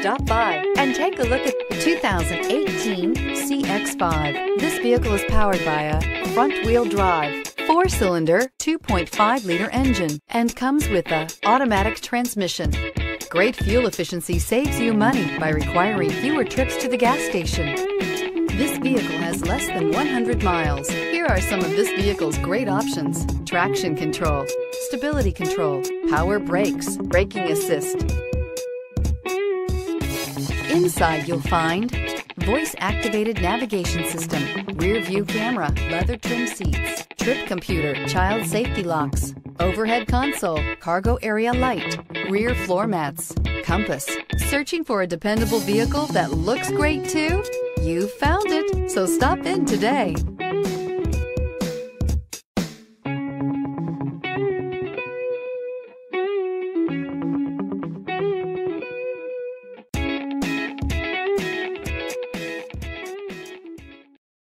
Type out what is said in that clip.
Stop by and take a look at the 2018 CX-5. This vehicle is powered by a front-wheel drive, four-cylinder, 2.5-liter engine, and comes with a automatic transmission. Great fuel efficiency saves you money by requiring fewer trips to the gas station. This vehicle has less than 100 miles. Here are some of this vehicle's great options. Traction control, stability control, power brakes, braking assist, Inside you'll find voice-activated navigation system, rear view camera, leather trim seats, trip computer, child safety locks, overhead console, cargo area light, rear floor mats, compass. Searching for a dependable vehicle that looks great too? You found it, so stop in today.